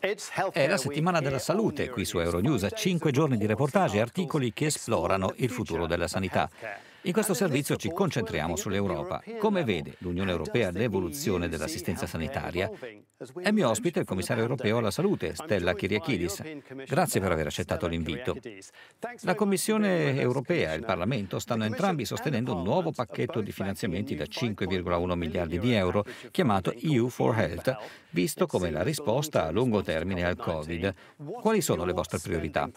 È la settimana della salute qui su Euronews, cinque giorni di reportage e articoli che esplorano il futuro della sanità. In questo servizio ci concentriamo sull'Europa. Come vede l'Unione Europea l'evoluzione dell'assistenza sanitaria? È mio ospite il commissario europeo alla salute, Stella Kyriakidis. Grazie per aver accettato l'invito. La Commissione europea e il Parlamento stanno entrambi sostenendo un nuovo pacchetto di finanziamenti da 5,1 miliardi di euro, chiamato EU for Health, visto come la risposta a lungo termine al Covid. Quali sono le vostre priorità?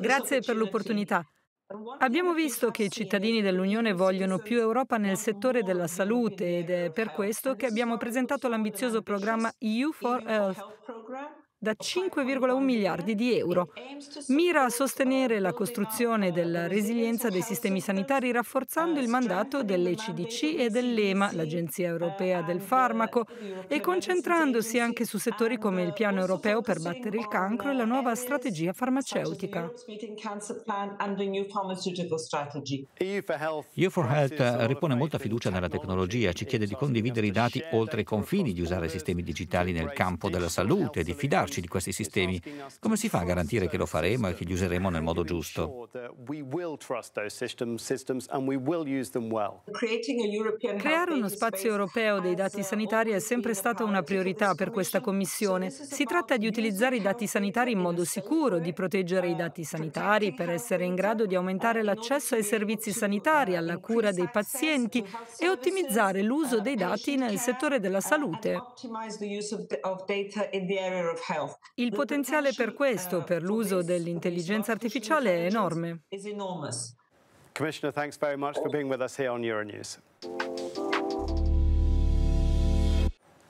Grazie per l'opportunità. Abbiamo visto che i cittadini dell'Unione vogliono più Europa nel settore della salute ed è per questo che abbiamo presentato l'ambizioso programma EU for Health da 5,1 miliardi di euro. Mira a sostenere la costruzione della resilienza dei sistemi sanitari rafforzando il mandato dell'ECDC e dell'EMA, l'Agenzia Europea del Farmaco, e concentrandosi anche su settori come il Piano Europeo per battere il cancro e la nuova strategia farmaceutica. EU for Health ripone molta fiducia nella tecnologia, ci chiede di condividere i dati oltre i confini, di usare sistemi digitali nel campo della salute, di fidarci fidarci di questi sistemi? Come si fa a garantire che lo faremo e che li useremo nel modo giusto? Creare uno spazio europeo dei dati sanitari è sempre stata una priorità per questa Commissione. Si tratta di utilizzare i dati sanitari in modo sicuro, di proteggere i dati sanitari per essere in grado di aumentare l'accesso ai servizi sanitari, alla cura dei pazienti e ottimizzare l'uso dei dati nel settore della salute. Il potenziale per questo, per l'uso dell'intelligenza artificiale, è enorme. Commissioner, thanks very much for being with us here on Euronews.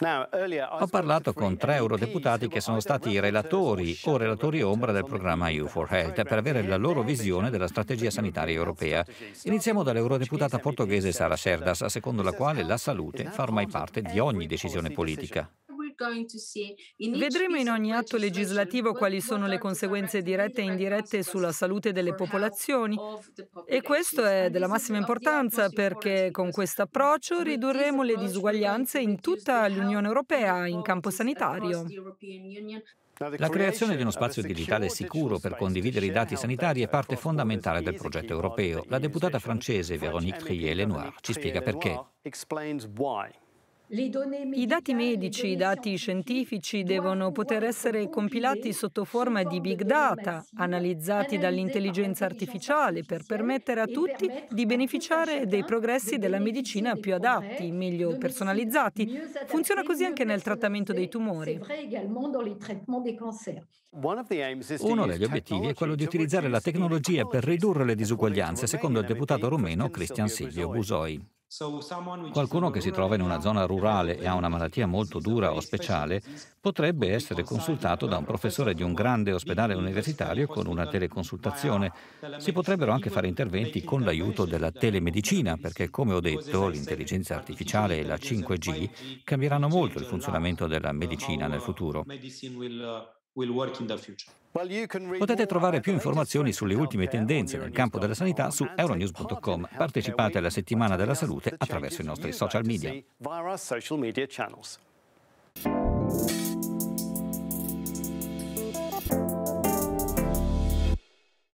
Ho parlato con tre eurodeputati che sono stati relatori o relatori ombra del programma EU for Health per avere la loro visione della strategia sanitaria europea. Iniziamo dall'eurodeputata portoghese Sara Cerdas, secondo la quale la salute fa ormai parte di ogni decisione politica. Vedremo in ogni atto legislativo quali sono le conseguenze dirette e indirette sulla salute delle popolazioni. e questo è della massima importanza perché con questo approccio ridurremo le disuguaglianze in tutta l'Unione Europea in campo sanitario. La creazione di uno spazio digitale sicuro per condividere i dati sanitari è parte fondamentale del progetto europeo. La deputata francese Véronique Trier-Lenoir ci spiega perché. I dati medici, i dati scientifici devono poter essere compilati sotto forma di big data, analizzati dall'intelligenza artificiale per permettere a tutti di beneficiare dei progressi della medicina più adatti, meglio personalizzati. Funziona così anche nel trattamento dei tumori. Uno degli obiettivi è quello di utilizzare la tecnologia per ridurre le disuguaglianze, secondo il deputato rumeno Cristian Silvio Busoi. Qualcuno che si trova in una zona rurale e ha una malattia molto dura o speciale potrebbe essere consultato da un professore di un grande ospedale universitario con una teleconsultazione. Si potrebbero anche fare interventi con l'aiuto della telemedicina, perché come ho detto l'intelligenza artificiale e la 5G cambieranno molto il funzionamento della medicina nel futuro. Potete trovare più informazioni sulle ultime tendenze nel campo della sanità su euronews.com. Partecipate alla settimana della salute attraverso i nostri social media.